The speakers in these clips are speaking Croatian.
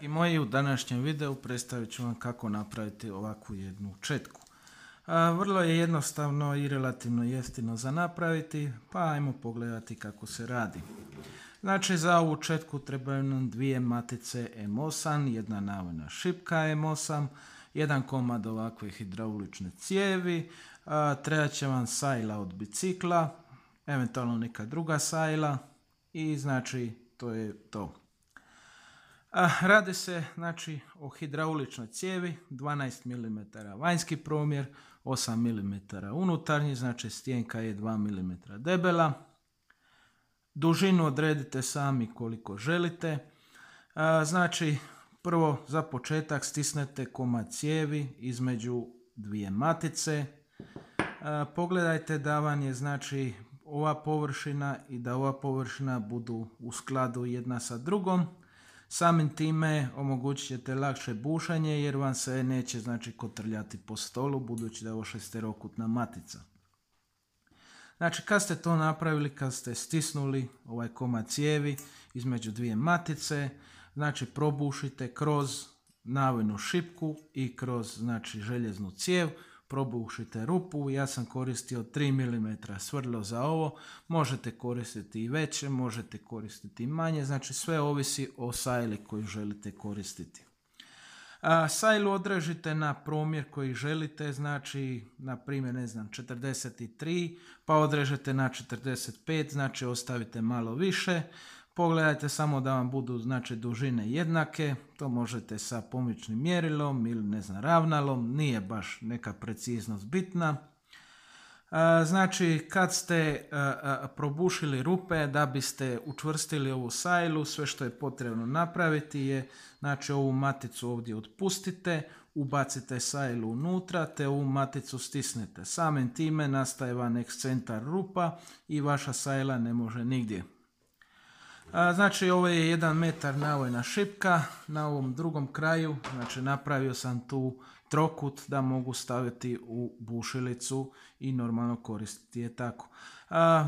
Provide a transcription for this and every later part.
I moji u današnjem videu predstavit ću vam kako napraviti ovakvu jednu četku. vrlo je jednostavno i relativno jeftino za napraviti, pa ajmo pogledati kako se radi. Znači za ovu četku trebaju nam dvije matice M8, jedna navojna šipka M8, jedan komad ovakve hidraulične cijevi, treba će vam sajla od bicikla, eventualno neka druga sajla i znači to je to. Radi se znači, o hidrauličnoj cijevi, 12 mm vanjski promjer, 8 mm unutarnji, znači stjenka je 2 mm debela. Dužinu odredite sami koliko želite. Znači, prvo za početak stisnete komad cijevi između dvije matice. Pogledajte da vam je znači ova površina i da ova površina budu u skladu jedna sa drugom. Samim time omogućit ćete lakše bušanje jer vam se neće znači kotrljati po stolu budući da je ovo šesterokutna matica. Znači kad ste to napravili, kad ste stisnuli ovaj komad cijevi između dvije matice, znači probušite kroz navojnu šipku i kroz znači željeznu cijev, probušite rupu, ja sam koristio 3 mm svrdlo za ovo, možete koristiti i veće, možete koristiti i manje, znači sve ovisi o sajli koju želite koristiti. A, sajlu odrežite na promjer koji želite, znači na primjer ne znam 43, pa odrežete na 45, znači ostavite malo više, Pogledajte samo da vam budu znači dužine jednake, to možete sa pomičnim mjerilom ili ne znam ravnalom, nije baš neka preciznost bitna. Znači kad ste probušili rupe da biste učvrstili ovu sajlu, sve što je potrebno napraviti je znači ovu maticu ovdje otpustite, ubacite sajlu unutra te ovu maticu stisnete. Samim time nastaje van ekscentar rupa i vaša sajla ne može nigdje Znači ovo je jedan metar navojna šipka, na ovom drugom kraju. Znači napravio sam tu trokut da mogu staviti u bušilicu i normalno koristiti je tako.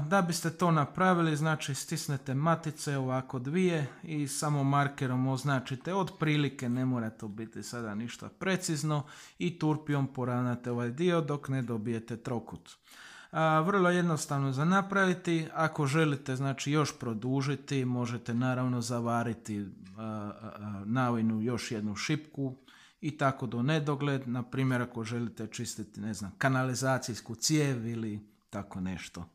Da biste to napravili znači stisnete matice ovako dvije i samo markerom označite. Otprilike, ne mora to biti sada ništa precizno i turpijom poravnate ovaj dio dok ne dobijete trokut vrlo jednostavno za napraviti. Ako želite znači još produžiti, možete naravno zavariti navojnu još jednu šipku i tako do nedogled. Na primjer ako želite čistiti ne znam, kanalizacijsku cijev ili tako nešto.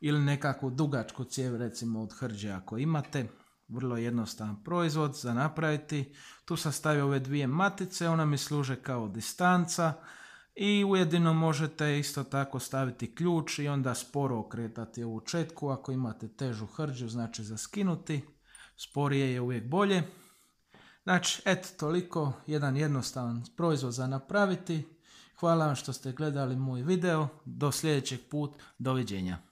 Ili nekakvu dugačku cijev recimo od hrđe ako imate. Vrlo jednostavan proizvod za napraviti. Tu sam stavio ove dvije matice, ona mi služe kao distanca i ujedino možete isto tako staviti ključ i onda sporo okretati ovu četku. Ako imate težu hrđu, znači za skinuti. Sporije je uvijek bolje. Znači, eto, toliko. Jedan jednostavan proizvod za napraviti. Hvala vam što ste gledali moj video. Do sljedećeg put. Doviđenja.